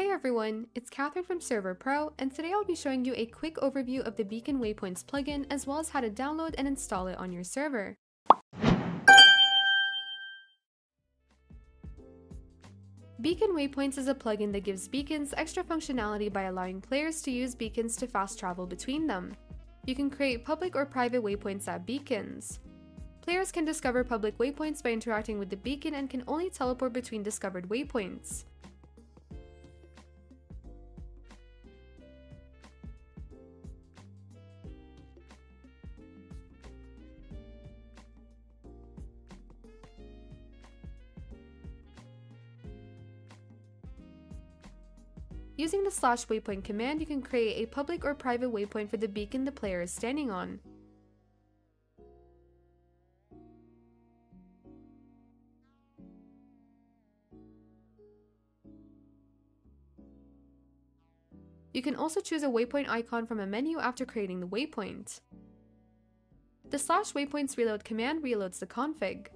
Hey everyone, it's Catherine from Server Pro, and today I'll be showing you a quick overview of the Beacon Waypoints plugin as well as how to download and install it on your server. Beacon Waypoints is a plugin that gives beacons extra functionality by allowing players to use beacons to fast travel between them. You can create public or private waypoints at beacons. Players can discover public waypoints by interacting with the beacon and can only teleport between discovered waypoints. Using the slash waypoint command, you can create a public or private waypoint for the beacon the player is standing on. You can also choose a waypoint icon from a menu after creating the waypoint. The slash waypoints reload command reloads the config.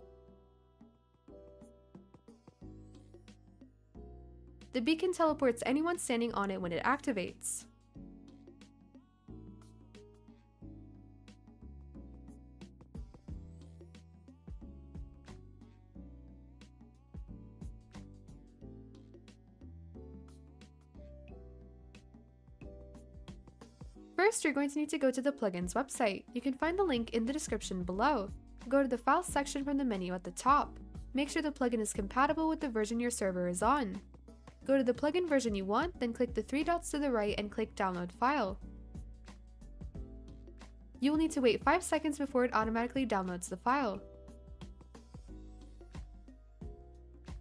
The beacon teleports anyone standing on it when it activates. First, you're going to need to go to the plugin's website. You can find the link in the description below. Go to the Files section from the menu at the top. Make sure the plugin is compatible with the version your server is on. Go to the plugin version you want, then click the three dots to the right and click Download File. You will need to wait 5 seconds before it automatically downloads the file.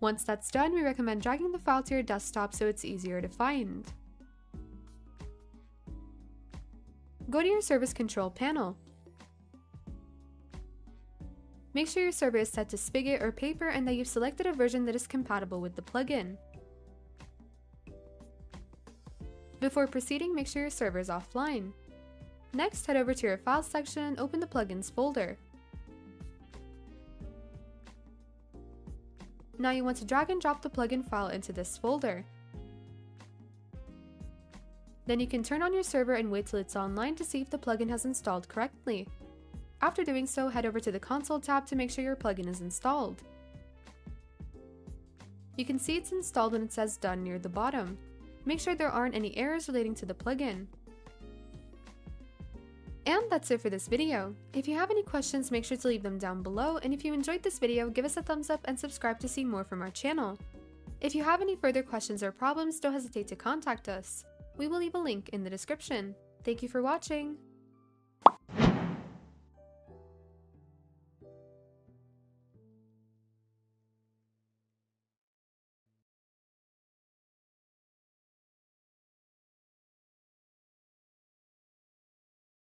Once that's done, we recommend dragging the file to your desktop so it's easier to find. Go to your service control panel. Make sure your server is set to Spigot or Paper and that you've selected a version that is compatible with the plugin. Before proceeding, make sure your server is offline. Next, head over to your Files section and open the Plugins folder. Now you want to drag and drop the plugin file into this folder. Then you can turn on your server and wait till it's online to see if the plugin has installed correctly. After doing so, head over to the Console tab to make sure your plugin is installed. You can see it's installed when it says Done near the bottom. Make sure there aren't any errors relating to the plugin. And that's it for this video. If you have any questions, make sure to leave them down below, and if you enjoyed this video, give us a thumbs up and subscribe to see more from our channel. If you have any further questions or problems, don't hesitate to contact us. We will leave a link in the description. Thank you for watching!